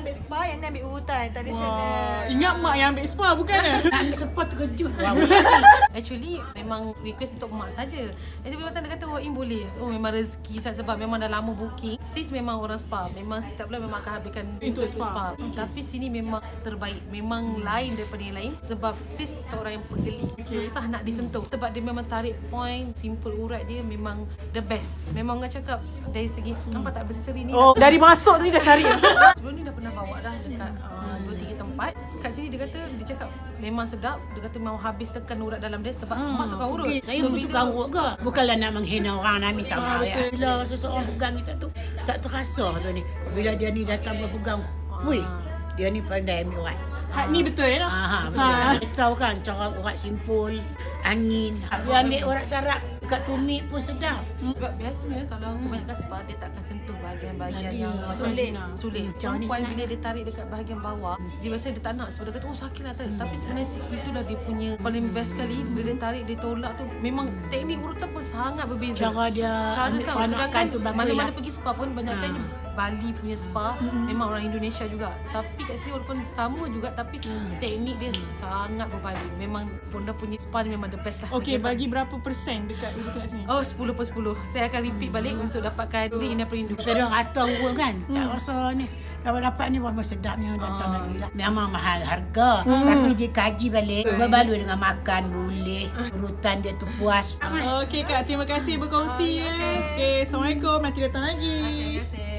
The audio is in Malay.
ambil spa, yang ni ambil urutan tradisional. Wah, ingat mak yang ambil spa bukan eh? Ambil sempat terkejut. Actually memang request untuk mak saja. Jadi bila dia kata walk in boleh. Oh memang rezeki sebab memang dah lama booking. Sis memang orang spa. Memang setiap bulan memang akan habiskan Untuk untuk, spa. spa. Tapi sini memang terbaik. Memang lain daripada yang lain sebab sis seorang yang pegeli. Susah nak disentuh sebab dia memang tarik point simple urat dia memang the best. Memang orang cakap dari segi nampak tak berseri ni. Oh, dari masuk ni dah cari. tempat. Kat sini dia kata dia cakap memang sedap. Dia kata mau habis tekan urat dalam dia sebab mak tukang urut. Okay. Saya So, pun tukang urut ke? Bukanlah nak menghina orang nak minta Ah, maaf ya. Bila seseorang pegang kita tu tak terasa tu ni. Bila dia ni datang berpegang, weh, dia ni pandai ambil urat. Hak ni betul ya? Ah, ha, betul. Ha. Tahu kan cara urat simpul, angin. Dia ambil urat sarap kat tumit pun sedap. Sebab biasanya kalau kebanyakan spa dia tak akan sentuh bahagian-bahagian Ah, yang sulit. sulit. Ni Perempuan bila dia tarik dekat bahagian bawah, dia biasa dia tak nak sebab dia kata oh sakit lah tak. Tapi sebenarnya itulah dia punya paling best sekali bila dia tarik dia tolak tu memang teknik urutan pun sangat berbeza. Cara dia Cara ambil panakan tu bagus mana-mana lah. pergi spa pun banyak Ha. Bali punya spa memang orang Indonesia juga. Tapi kat sini walaupun sama juga tapi teknik dia sangat berbalik. Memang Bonda punya spa ni memang the best lah. Dia- bagi berapa persen dekat urutan kat sini? Oh 10 per 10 Saya akan repeat balik Untuk dapatkan Sri Ina Perindu Kita dah kata orang kan, tak rasa ni. Dapat-dapat ni memang sedapnya datang Ah. lagi lah. Memang mahal harga. Tapi dia kaji balik. Berbaloi dengan makan boleh. Urutan dia tu puas. Okey Kak, terima kasih berkongsi ya. Okey, Assalamualaikum. Nanti datang lagi. Terima kasih